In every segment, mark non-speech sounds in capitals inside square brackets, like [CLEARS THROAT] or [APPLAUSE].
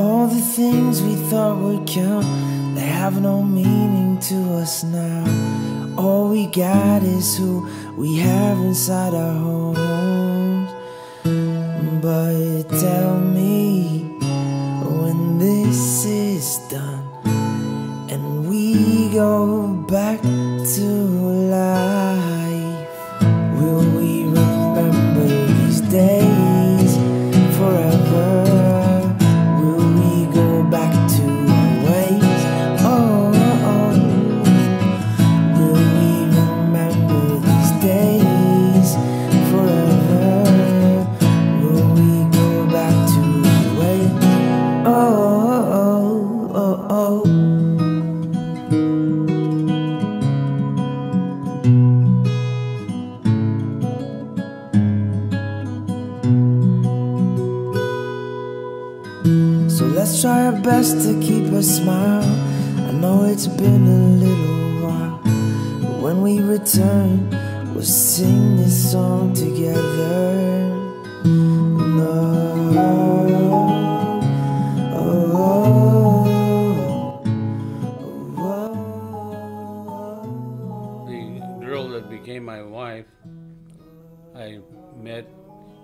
All the things we thought would count, they have no meaning to us now. All we got is who we have inside our homes. But tell me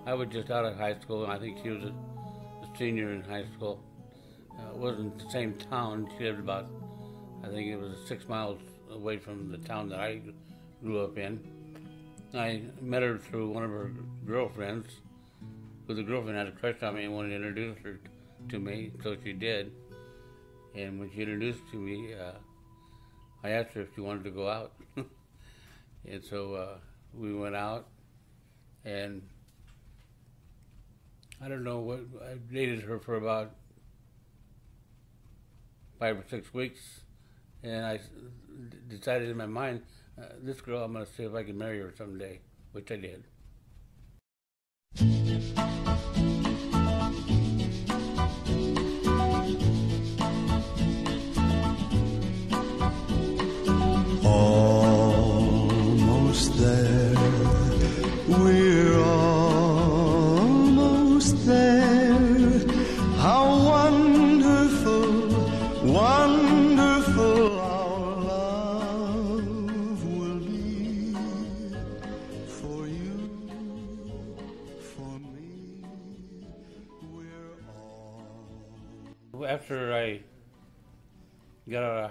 I was just out of high school, and I think she was a, a senior in high school. Uh, it wasn't the same town. She lived about, I think it was six miles away from the town that I grew up in. I met her through one of her girlfriends, who the girlfriend had a crush on me and wanted to introduce her to me, so she did. And when she introduced to me, uh, I asked her if she wanted to go out. [LAUGHS] and so uh, we went out, and I don't know what, I dated her for about five or six weeks, and I decided in my mind, uh, this girl, I'm going to see if I can marry her someday, which I did.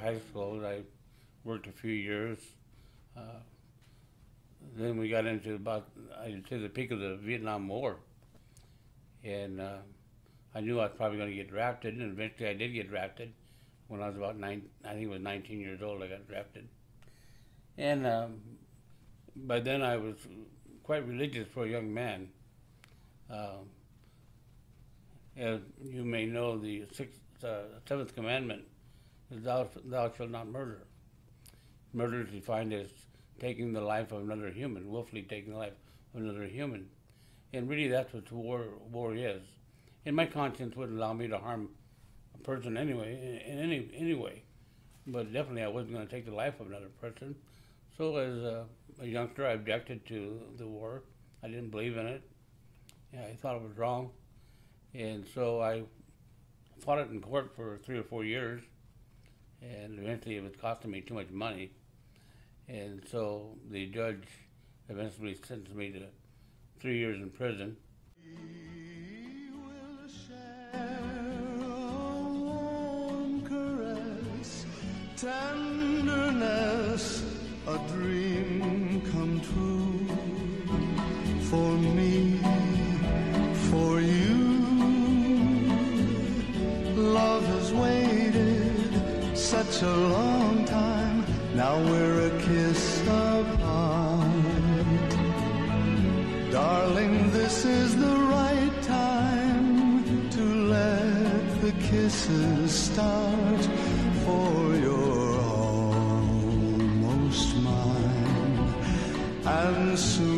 High school, I worked a few years. Uh, then we got into about, say, the peak of the Vietnam War. And uh, I knew I was probably going to get drafted, and eventually I did get drafted. When I was about nine, I think it was 19 years old, I got drafted. And um, by then I was quite religious for a young man. Um, as you may know, the sixth, uh, seventh commandment thou, thou shalt not murder. Murder is defined as taking the life of another human, willfully taking the life of another human. And really that's what war, war is. And my conscience wouldn't allow me to harm a person anyway, in any, any way. But definitely I wasn't going to take the life of another person. So as a, a youngster, I objected to the war. I didn't believe in it. Yeah, I thought it was wrong. And so I fought it in court for three or four years, and eventually it was costing me too much money. And so the judge eventually sentenced me to three years in prison. Tenderness, a dream come true such a long time. Now we're a kiss apart. Darling, this is the right time to let the kisses start, for you're almost mine, and soon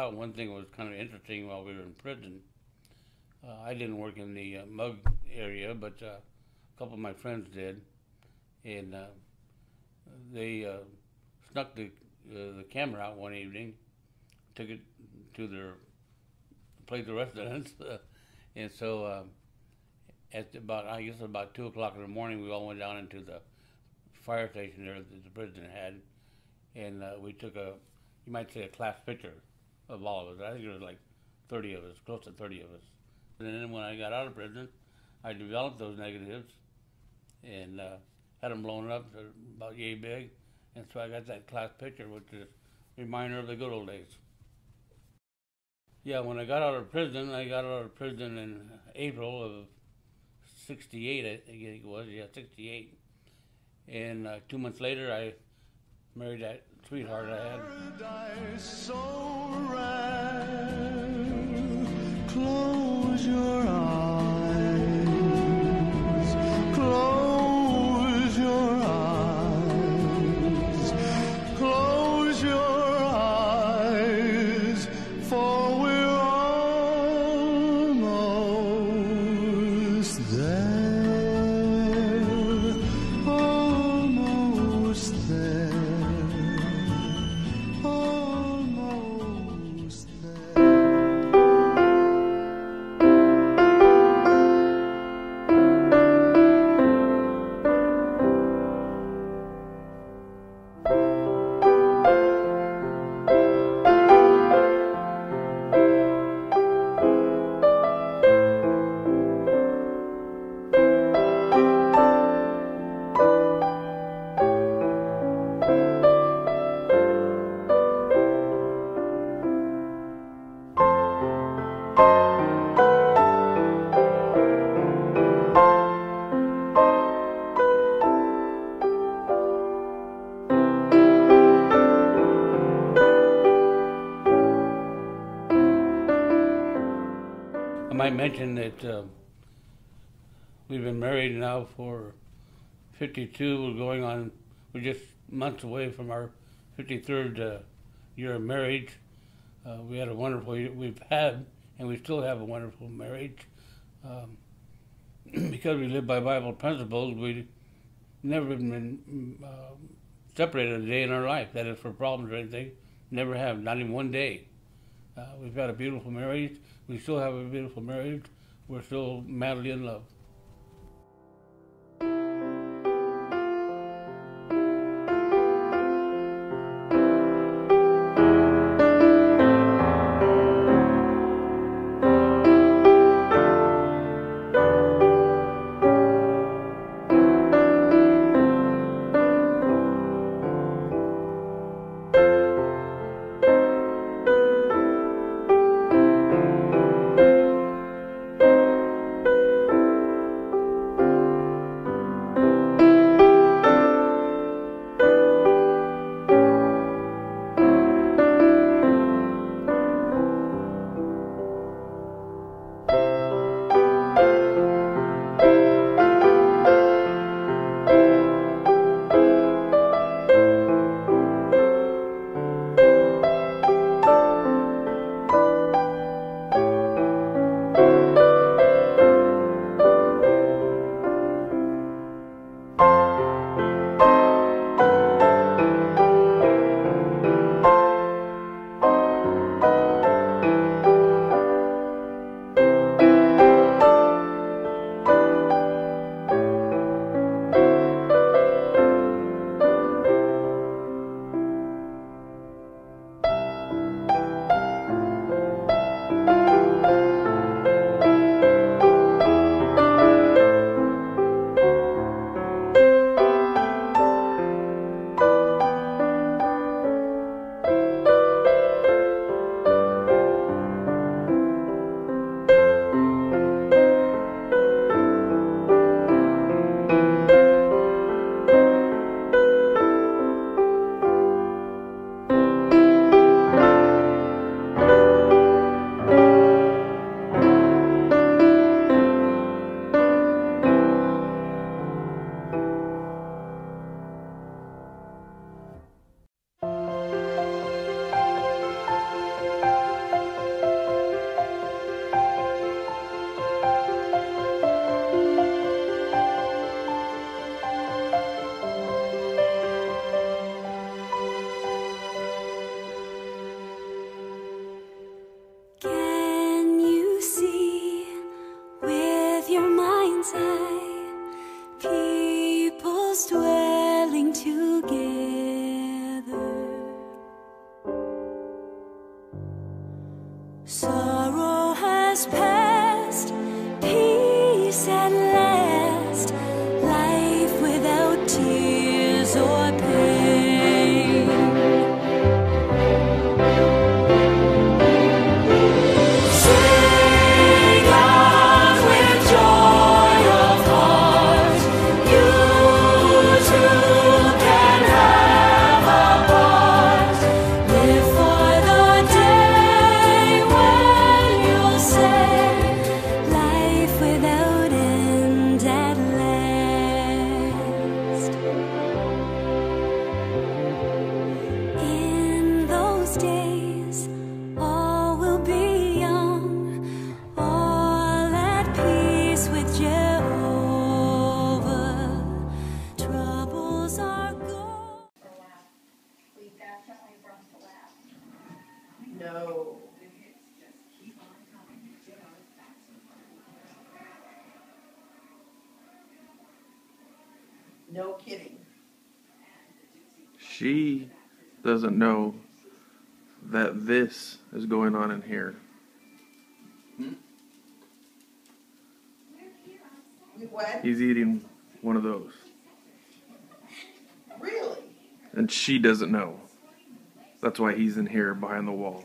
thought one thing was kind of interesting while we were in prison. Uh, I didn't work in the uh, mug area, but uh, a couple of my friends did, and uh, they uh, snuck the the camera out one evening, took it to their place of residence, [LAUGHS] and so uh, at about I guess about two o'clock in the morning, we all went down into the fire station there that the prison had, and uh, we took a you might say a class picture of all of us. I think there was like 30 of us, close to 30 of us. And then when I got out of prison, I developed those negatives and uh, had them blown up to about yay big. And so I got that class picture, which is a reminder of the good old days. Yeah, when I got out of prison, I got out of prison in April of 68, I think it was. Yeah, 68. And uh, two months later, I married that sweetheart I had. So. Close your eyes. I might mention that uh, we've been married now for 52. We're going on, we're just months away from our 53rd uh, year of marriage. Uh, we had a wonderful, we've had, and we still have a wonderful marriage. Um, [CLEARS THROAT] because we live by Bible principles, we never been uh, separated a day in our life. That is for problems or anything. Never have, not even one day. Uh, we've got a beautiful marriage. We still have a beautiful marriage. We're still madly in love. So I pay. she doesn't know that this is going on in here. What? He's eating one of those. Really? And she doesn't know. That's why he's in here behind the wall.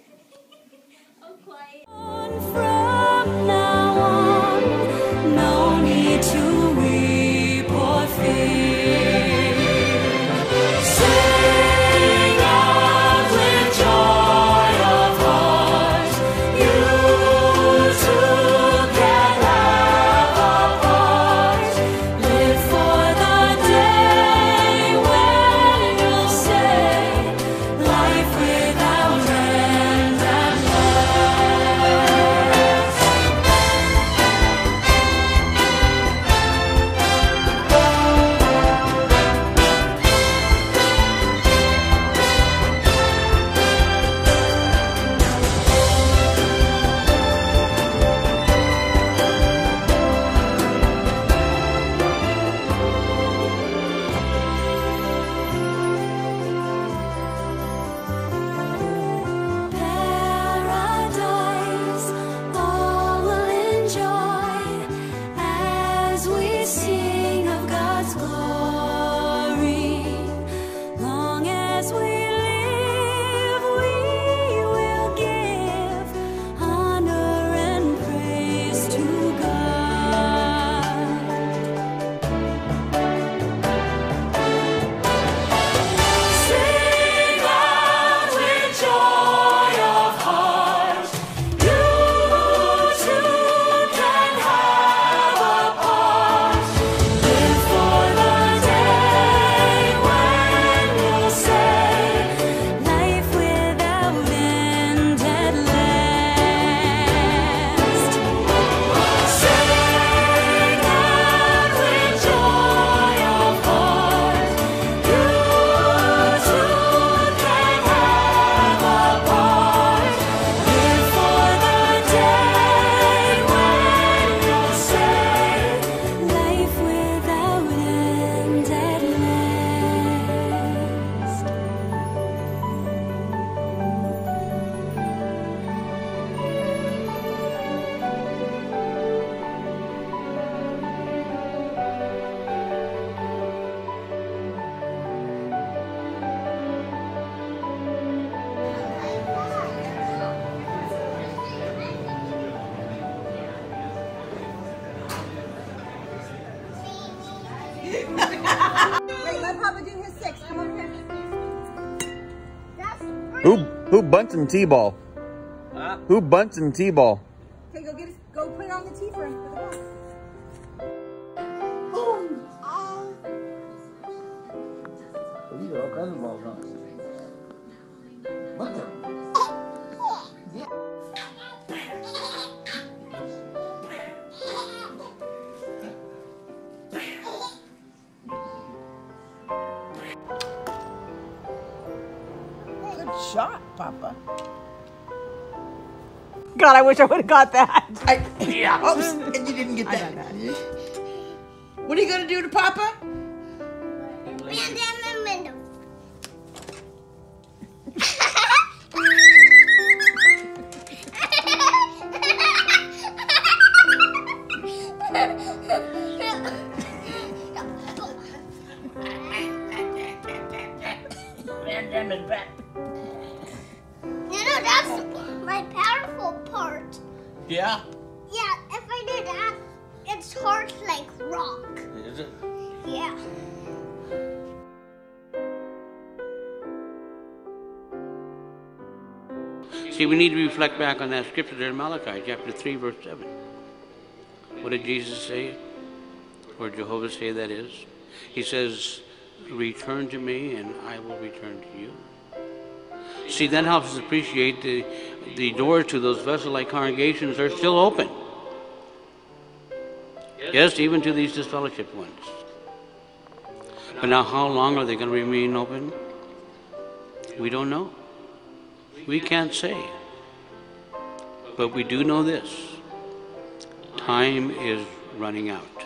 Who who bunts and T-ball? Who bunts and T-ball? Good shot, Papa. God, I wish I would have got that. I, yeah. Oops, and you didn't get that. that. What are you going to do to Papa? You that's my powerful part. Yeah? Yeah, if I do that, it's hard like rock. Is it? Yeah. See, we need to reflect back on that scripture there in Malachi, chapter 3, verse 7. What did Jesus say? Or Jehovah say that is? He says, Return to me, and I will return to you. See, that helps us appreciate the, the doors to those vessel like congregations are still open. Yes, even to these disfellowship ones. But now, how long are they going to remain open? We don't know. We can't say. But we do know this time is running out.